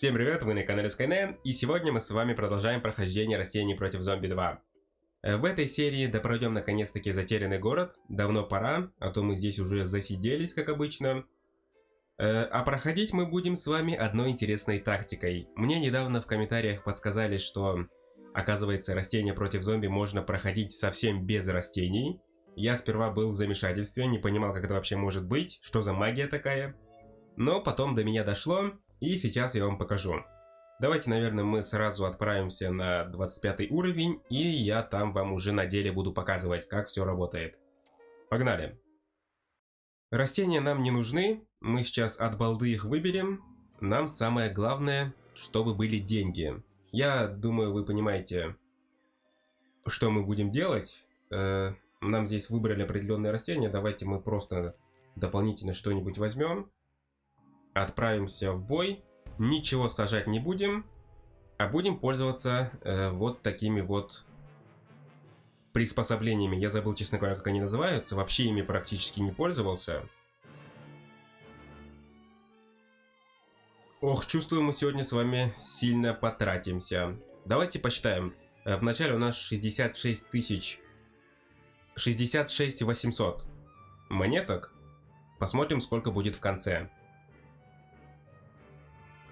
Всем привет, вы на канале Skynet, и сегодня мы с вами продолжаем прохождение растений против зомби 2. Э, в этой серии допройдем наконец-таки затерянный город, давно пора, а то мы здесь уже засиделись, как обычно. Э, а проходить мы будем с вами одной интересной тактикой. Мне недавно в комментариях подсказали, что, оказывается, растения против зомби можно проходить совсем без растений. Я сперва был в замешательстве, не понимал, как это вообще может быть, что за магия такая. Но потом до меня дошло, и сейчас я вам покажу. Давайте, наверное, мы сразу отправимся на 25 уровень, и я там вам уже на деле буду показывать, как все работает. Погнали! Растения нам не нужны, мы сейчас от балды их выберем. Нам самое главное, чтобы были деньги. Я думаю, вы понимаете, что мы будем делать. Э, нам здесь выбрали определенные растения, давайте мы просто дополнительно что-нибудь возьмем. Отправимся в бой. Ничего сажать не будем, а будем пользоваться э, вот такими вот приспособлениями. Я забыл, честно говоря, как они называются. Вообще ими практически не пользовался. Ох, чувствую, мы сегодня с вами сильно потратимся. Давайте посчитаем. Э, Вначале у нас 66 тысяч... 66 800 монеток. Посмотрим, сколько будет в конце.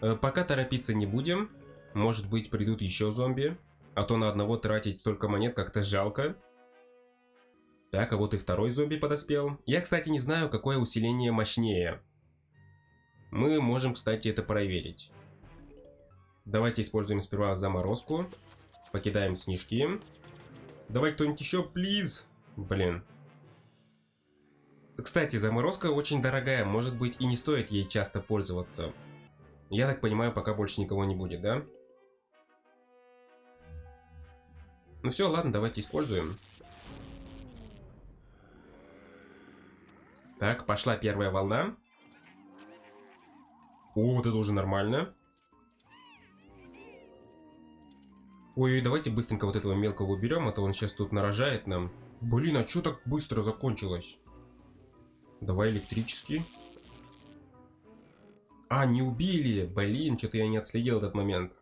Э, пока торопиться не будем. Может быть придут еще зомби. А то на одного тратить столько монет как-то жалко. Так, а вот и второй зомби подоспел. Я, кстати, не знаю, какое усиление мощнее. Мы можем, кстати, это проверить. Давайте используем сперва заморозку. Покидаем снежки. Давай кто-нибудь еще, плиз. Блин. Кстати, заморозка очень дорогая, может быть и не стоит ей часто пользоваться. Я так понимаю, пока больше никого не будет, да? Ну все, ладно, давайте используем. Так, пошла первая волна. О, вот это уже нормально. Ой, давайте быстренько вот этого мелкого уберем, а то он сейчас тут нарожает нам. Блин, а что так быстро закончилось? Давай электрический. А, не убили! Блин, что-то я не отследил этот момент.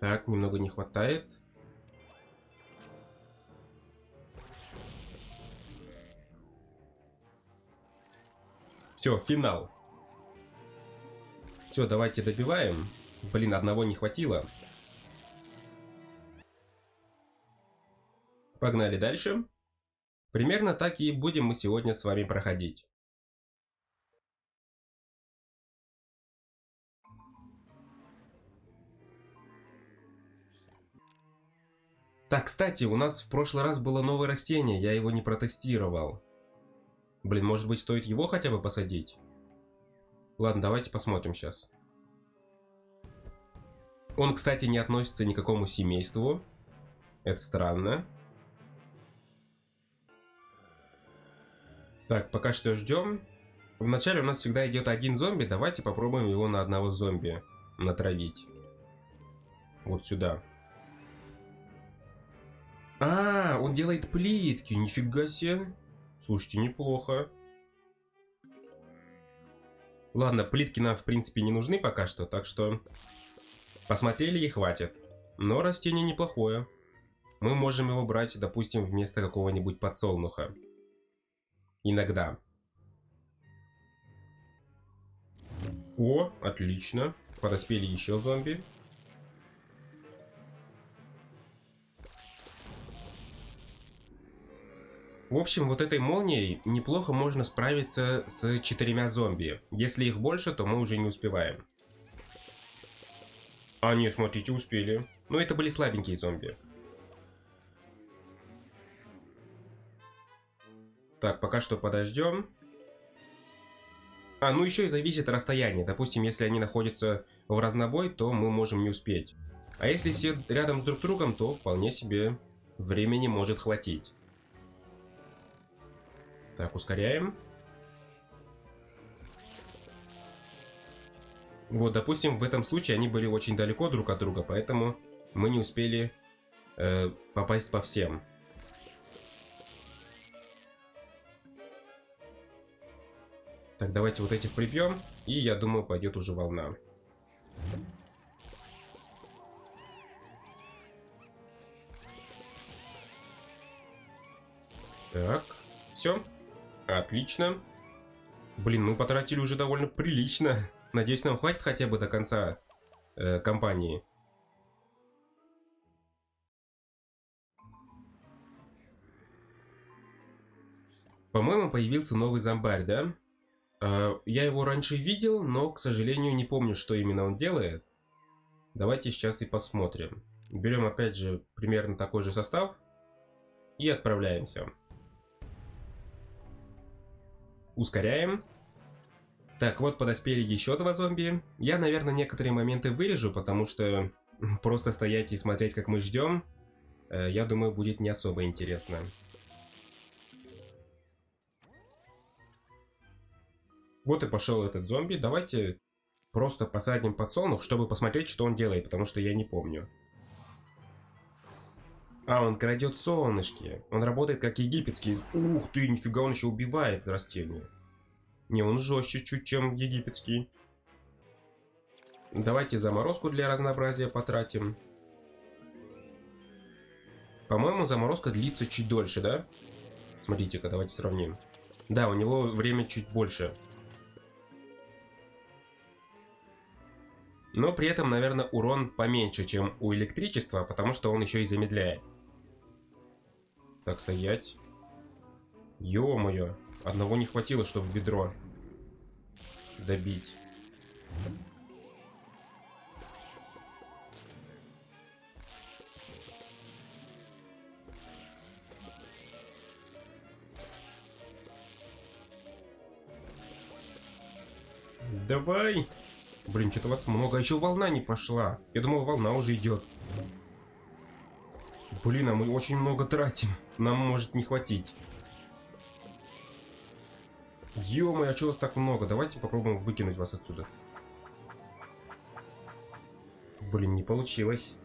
Так, немного не хватает. Все, финал. Все, давайте добиваем. Блин, одного не хватило. Погнали дальше. Примерно так и будем мы сегодня с вами проходить. Так, кстати, у нас в прошлый раз было новое растение, я его не протестировал. Блин, может быть стоит его хотя бы посадить? Ладно, давайте посмотрим сейчас. Он, кстати, не относится ни к какому семейству. Это странно. Так, пока что ждем. Вначале у нас всегда идет один зомби. Давайте попробуем его на одного зомби натравить. Вот сюда. А, он делает плитки, нифига себе. Слушайте, неплохо. Ладно, плитки нам в принципе не нужны пока что, так что посмотрели и хватит. Но растение неплохое. Мы можем его брать, допустим, вместо какого-нибудь подсолнуха. Иногда. О, отлично. Подоспели еще зомби. В общем, вот этой молнией неплохо можно справиться с четырьмя зомби. Если их больше, то мы уже не успеваем. А, нет, смотрите, успели. Но это были слабенькие зомби. Так, пока что подождем. А, ну еще и зависит расстояние. Допустим, если они находятся в разнобой, то мы можем не успеть. А если все рядом с друг другом, то вполне себе времени может хватить. Так, ускоряем. Вот, допустим, в этом случае они были очень далеко друг от друга, поэтому мы не успели э, попасть по всем. Так, давайте вот этих прибьем. И я думаю, пойдет уже волна. Так, все. Отлично. Блин, мы потратили уже довольно прилично. Надеюсь, нам хватит хотя бы до конца э, кампании. По-моему, появился новый зомбарь, да? Э, я его раньше видел, но, к сожалению, не помню, что именно он делает. Давайте сейчас и посмотрим. Берем опять же примерно такой же состав и отправляемся. Ускоряем. Так, вот подоспели еще два зомби. Я, наверное, некоторые моменты вырежу, потому что просто стоять и смотреть, как мы ждем, э, я думаю, будет не особо интересно. Вот и пошел этот зомби. Давайте просто посадим подсолнух, чтобы посмотреть, что он делает, потому что я не помню. А, он крадет солнышки. Он работает как египетский. Ух ты, нифига, он еще убивает растения. Не, он жестче чуть, чем египетский. Давайте заморозку для разнообразия потратим. По-моему, заморозка длится чуть дольше, да? Смотрите-ка, давайте сравним. Да, у него время чуть больше. Но при этом, наверное, урон поменьше, чем у электричества, потому что он еще и замедляет. Так, стоять. Ё-моё. Одного не хватило, чтобы ведро добить. Давай! Блин, что-то вас много, а еще волна не пошла. Я думал, волна уже идет. Блин, а мы очень много тратим. Нам может не хватить. ё а что вас так много? Давайте попробуем выкинуть вас отсюда. Блин, не получилось.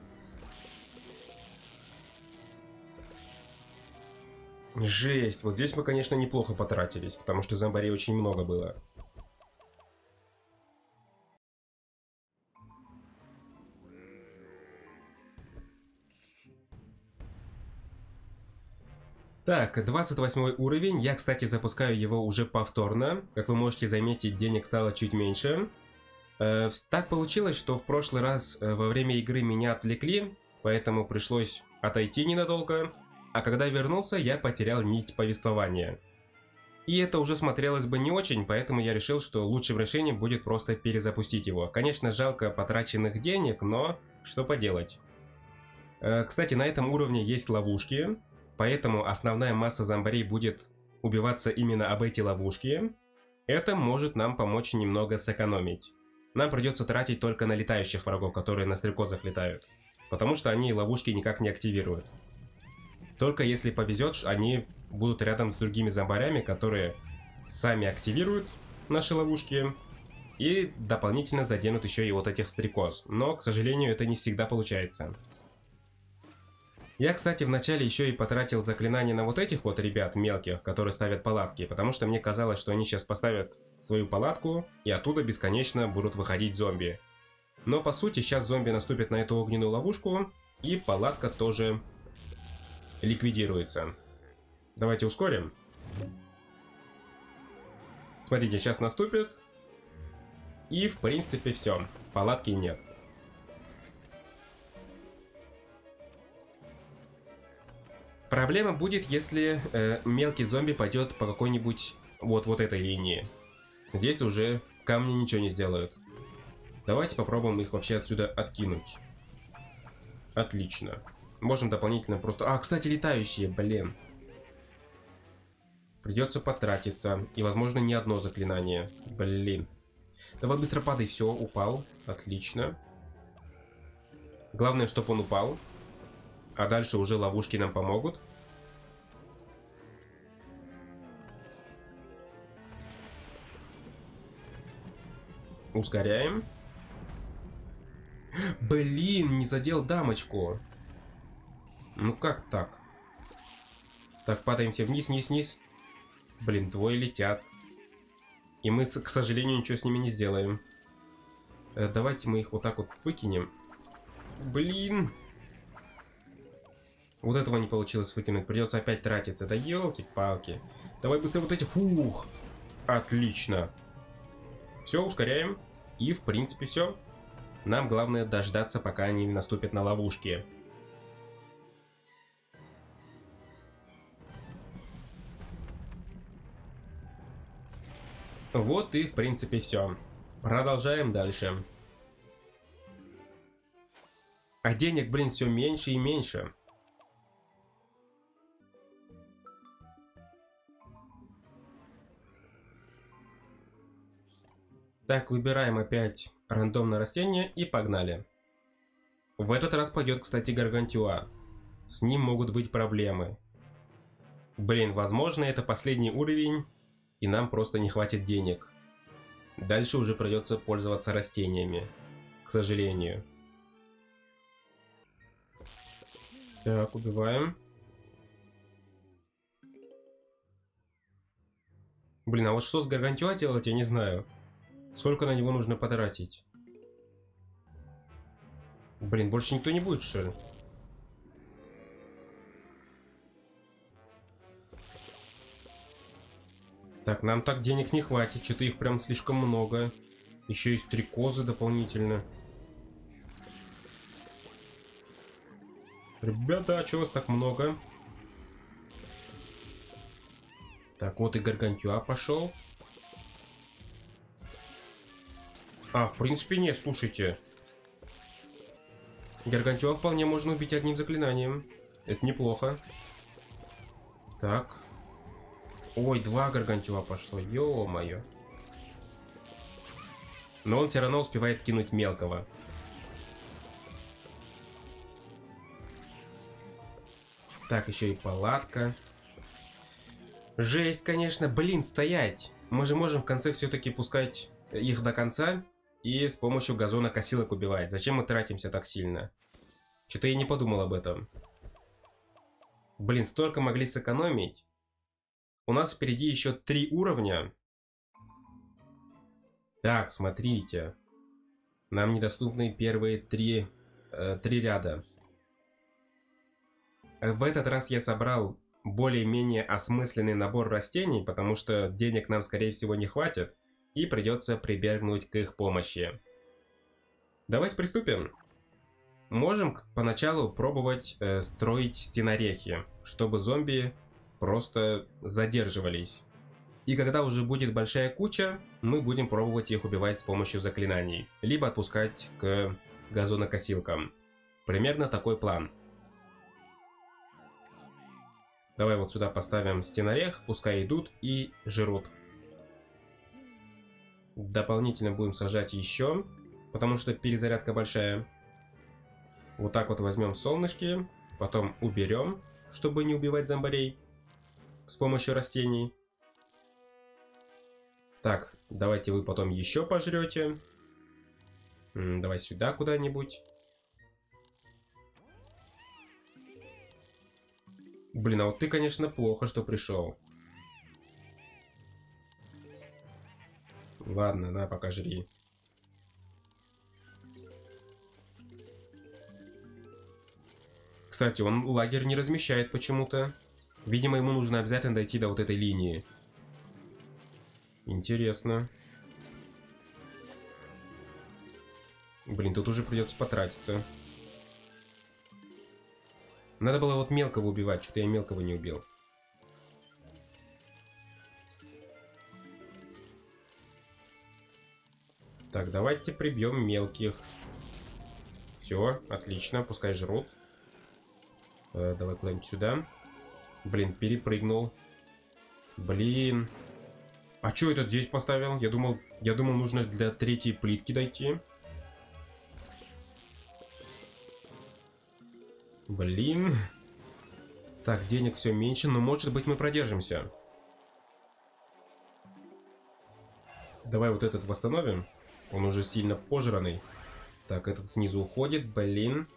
Жесть. Вот здесь мы, конечно, неплохо потратились, потому что зомбарей очень много было. Так, 28 уровень. Я, кстати, запускаю его уже повторно. Как вы можете заметить, денег стало чуть меньше. Э, так получилось, что в прошлый раз э, во время игры меня отвлекли, поэтому пришлось отойти ненадолго. А когда вернулся, я потерял нить повествования. И это уже смотрелось бы не очень, поэтому я решил, что лучшим решением будет просто перезапустить его. Конечно, жалко потраченных денег, но что поделать. Э, кстати, на этом уровне есть ловушки. Поэтому основная масса зомбарей будет убиваться именно об эти ловушки. Это может нам помочь немного сэкономить. Нам придется тратить только на летающих врагов, которые на стрекозах летают. Потому что они ловушки никак не активируют. Только если повезет, они будут рядом с другими зомбарями, которые сами активируют наши ловушки и дополнительно заденут еще и вот этих стрекоз. Но, к сожалению, это не всегда получается. Я, кстати, вначале еще и потратил заклинание на вот этих вот ребят мелких, которые ставят палатки, потому что мне казалось, что они сейчас поставят свою палатку, и оттуда бесконечно будут выходить зомби. Но по сути, сейчас зомби наступят на эту огненную ловушку, и палатка тоже ликвидируется. Давайте ускорим. Смотрите, сейчас наступит, и в принципе все, палатки нет. Проблема будет, если э, мелкий зомби пойдет по какой-нибудь вот, вот этой линии. Здесь уже камни ничего не сделают. Давайте попробуем их вообще отсюда откинуть. Отлично. Можем дополнительно просто... А, кстати, летающие, блин. Придется потратиться. И, возможно, не одно заклинание. Блин. Давай быстро падай. Все, упал. Отлично. Главное, чтобы он упал. А дальше уже ловушки нам помогут. Ускоряем. Блин, не задел дамочку. Ну как так? Так, падаем все вниз, вниз, вниз. Блин, двое летят. И мы, к сожалению, ничего с ними не сделаем. Э, давайте мы их вот так вот выкинем. Блин. Вот этого не получилось выкинуть. Придется опять тратиться. Да елки-палки. Давай быстрее вот эти. Фух. Отлично. Все, ускоряем. И, в принципе, все. Нам главное дождаться, пока они наступят на ловушки. Вот и, в принципе, все. Продолжаем дальше. А денег, блин, все меньше и меньше. Так, выбираем опять рандомное растение и погнали. В этот раз пойдет, кстати, Гаргантюа. С ним могут быть проблемы. Блин, возможно, это последний уровень, и нам просто не хватит денег. Дальше уже придется пользоваться растениями, к сожалению. Так, убиваем. Блин, а вот что с Гаргантюа делать, я не знаю. Сколько на него нужно потратить? Блин, больше никто не будет, что ли? Так, нам так денег не хватит, что-то их прям слишком много. Еще есть три козы дополнительно. Ребята, а чего вас так много? Так, вот и Гаргантюа пошел. А, в принципе, нет, слушайте. Гаргантюа вполне можно убить одним заклинанием. Это неплохо. Так. Ой, два Гаргантюа пошло, ё-моё. Но он все равно успевает кинуть мелкого. Так, еще и палатка. Жесть, конечно. Блин, стоять. Мы же можем в конце все-таки пускать их до конца и с помощью газона косилок убивать. Зачем мы тратимся так сильно? Что-то я не подумал об этом. Блин, столько могли сэкономить. У нас впереди еще три уровня. Так, смотрите. Нам недоступны первые три, э, три ряда. В этот раз я собрал более-менее осмысленный набор растений, потому что денег нам, скорее всего, не хватит и придется прибегнуть к их помощи. Давайте приступим. Можем поначалу пробовать э, строить стенорехи, чтобы зомби просто задерживались. И когда уже будет большая куча, мы будем пробовать их убивать с помощью заклинаний, либо отпускать к газонокосилкам. Примерно такой план. Давай вот сюда поставим стенорех, пускай идут и жрут. Дополнительно будем сажать еще, потому что перезарядка большая. Вот так вот возьмем солнышки, потом уберем, чтобы не убивать зомбарей с помощью растений. Так, давайте вы потом еще пожрете. Давай сюда куда-нибудь. Блин, а вот ты, конечно, плохо, что пришел. Ладно, на, пока жри. Кстати, он лагерь не размещает почему-то. Видимо, ему нужно обязательно дойти до вот этой линии. Интересно. Блин, тут уже придется потратиться. Надо было вот мелкого убивать, что-то я мелкого не убил. Так, давайте прибьем мелких. Все, отлично, пускай жрут. Э, давай куда-нибудь сюда. Блин, перепрыгнул. Блин. А что этот здесь поставил? Я думал, я думал, нужно для третьей плитки дойти. Блин. Так, денег все меньше, но может быть мы продержимся. Давай вот этот восстановим. Он уже сильно пожранный. Так, этот снизу уходит, блин.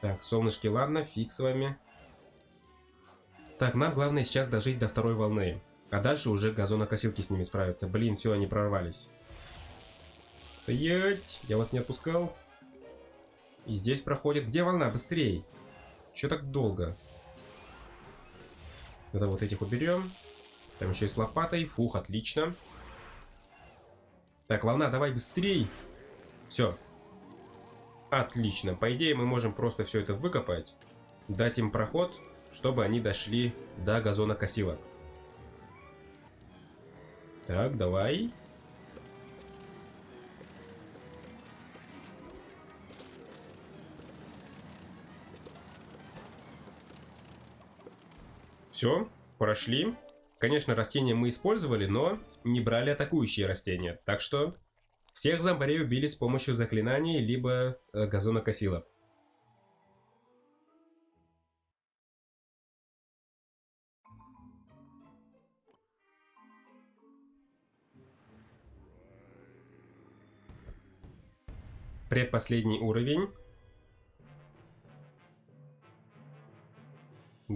Так, солнышки, ладно, фиг с вами. Так, нам главное сейчас дожить до второй волны. А дальше уже газонокосилки с ними справятся. Блин, все, они прорвались. Стоять! Я вас не отпускал. И здесь проходит... Где волна? Быстрей! Че так долго? Тогда вот этих уберем. Там еще и с лопатой. Фух, отлично. Так, волна, давай быстрей. Все. Отлично. По идее, мы можем просто все это выкопать. Дать им проход, чтобы они дошли до газона косила. Так, давай. Все, прошли. Конечно, растения мы использовали, но не брали атакующие растения. Так что всех зомбарей убили с помощью заклинаний, либо э, газонокосила. Предпоследний уровень.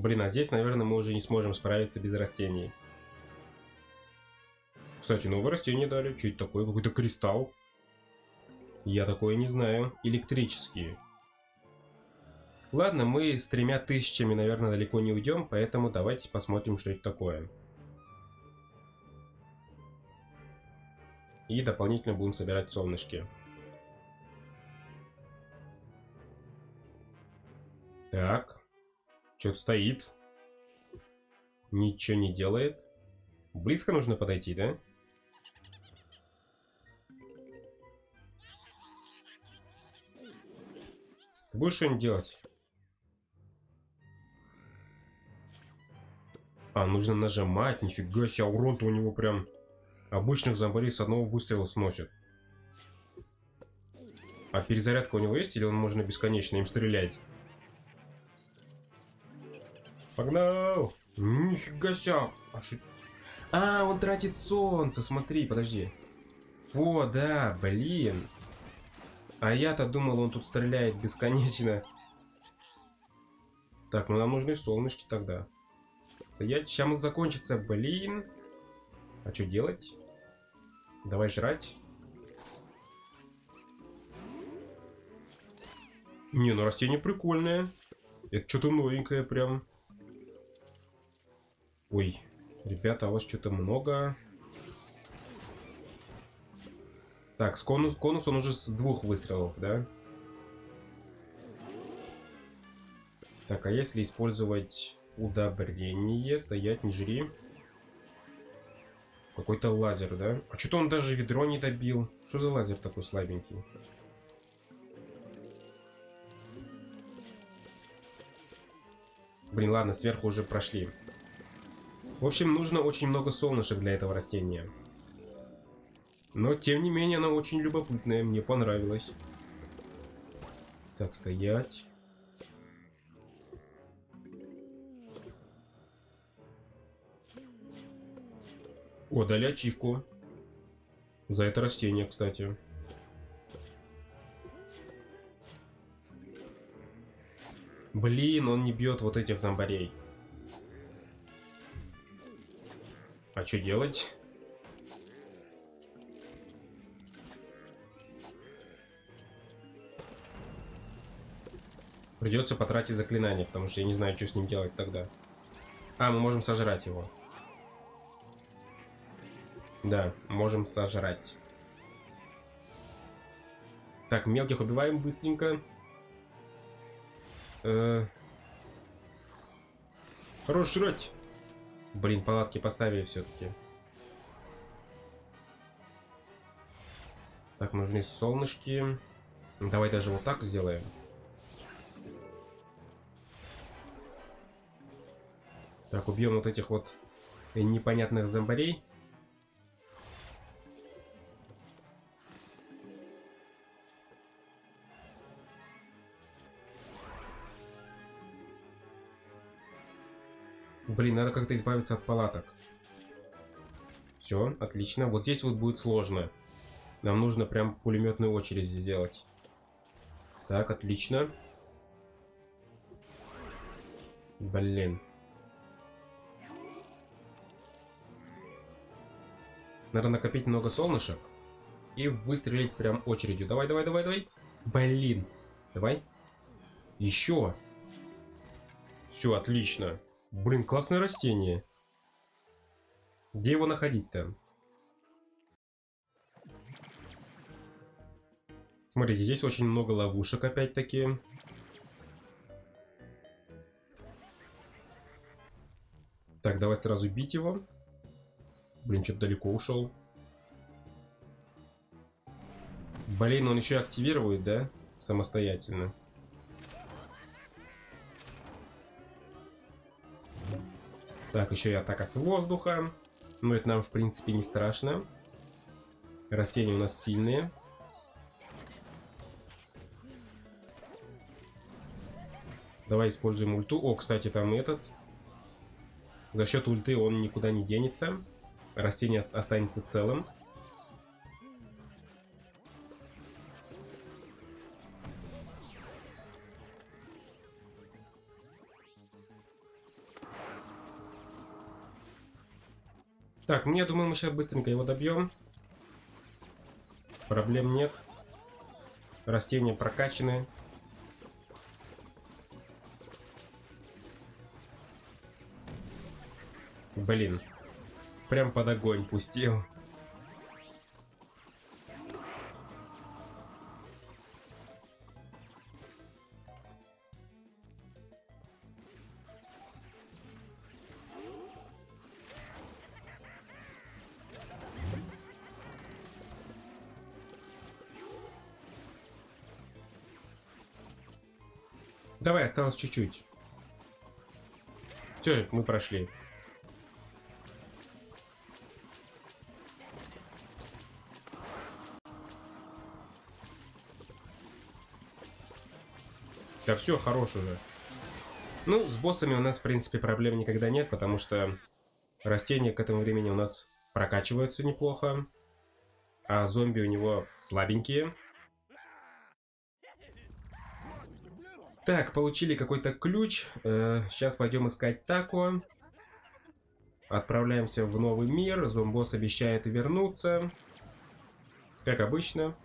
Блин, а здесь, наверное, мы уже не сможем справиться без растений. Кстати, новое растение дали. Что это такое? Какой-то кристалл. Я такое не знаю. Электрические. Ладно, мы с тремя тысячами, наверное, далеко не уйдем, поэтому давайте посмотрим, что это такое. И дополнительно будем собирать солнышки. Так. Что-то стоит. Ничего не делает. Близко нужно подойти, да? Ты будешь что-нибудь делать? А, нужно нажимать. Нифига себе, урон-то у него прям обычных зомбарей с одного выстрела сносит. А перезарядка у него есть или он можно бесконечно им стрелять? Погнал! Нифига себе! А, а, он тратит солнце, смотри, подожди. Во, да, блин. А я-то думал, он тут стреляет бесконечно. Так, ну нам нужны солнышки тогда. Я сейчас закончится, блин. А что делать? Давай жрать. Не, ну растение прикольное. Это что-то новенькое прям. Ой, ребята, у вас что-то много. Так, с конус, конус он уже с двух выстрелов, да? Так, а если использовать удобрение, стоять, не жри. Какой-то лазер, да? А что-то он даже ведро не добил. Что за лазер такой слабенький? Блин, ладно, сверху уже прошли. В общем, нужно очень много солнышек для этого растения. Но, тем не менее, оно очень любопытное. Мне понравилось. Так, стоять. О, дали ачивку. За это растение, кстати. Блин, он не бьет вот этих зомбарей. А что делать? Придется потратить заклинание, потому что я не знаю, что с ним делать тогда. А, мы можем сожрать его. Да, можем сожрать. Так, мелких убиваем быстренько. Э -э Хорош жрать. Блин, палатки поставили все-таки. Так, нужны солнышки. Давай даже вот так сделаем. Так, убьем вот этих вот непонятных зомбарей. Блин, надо как-то избавиться от палаток. Все, отлично. Вот здесь вот будет сложно. Нам нужно прям пулеметную очередь сделать. Так, отлично. Блин. Надо накопить много солнышек. И выстрелить прям очередью. Давай, давай, давай, давай. Блин. Давай. Еще. Все, отлично. Блин, классное растение. Где его находить-то? Смотрите, здесь очень много ловушек опять-таки. Так, давай сразу бить его. Блин, что-то далеко ушел. Блин, он еще активирует, да? Самостоятельно. Так, еще и атака с воздуха. Но это нам, в принципе, не страшно. Растения у нас сильные. Давай используем ульту. О, кстати, там этот. За счет ульты он никуда не денется. Растение останется целым. Так, ну я думаю, мы сейчас быстренько его добьем. Проблем нет. Растения прокачаны. Блин. Прям под огонь пустил. Давай, осталось чуть-чуть. Все, мы прошли. Да все, хорош уже. Ну, с боссами у нас, в принципе, проблем никогда нет, потому что растения к этому времени у нас прокачиваются неплохо, а зомби у него слабенькие. Так, получили какой-то ключ. Э, сейчас пойдем искать Тако. Отправляемся в новый мир. Зомбос обещает вернуться. Как обычно.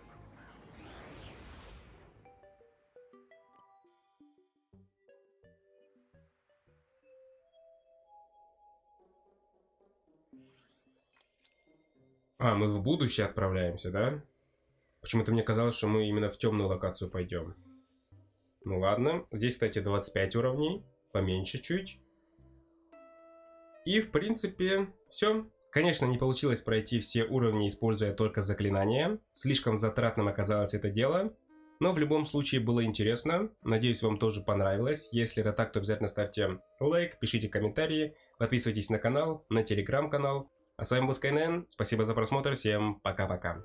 А, мы в будущее отправляемся, да? Почему-то мне казалось, что мы именно в темную локацию пойдем. Ну ладно. Здесь, кстати, 25 уровней. Поменьше чуть. И, в принципе, все. Конечно, не получилось пройти все уровни, используя только заклинания. Слишком затратным оказалось это дело. Но в любом случае было интересно. Надеюсь, вам тоже понравилось. Если это так, то обязательно ставьте лайк, пишите комментарии, подписывайтесь на канал, на телеграм-канал. А с вами был Скайнен. Спасибо за просмотр. Всем пока-пока.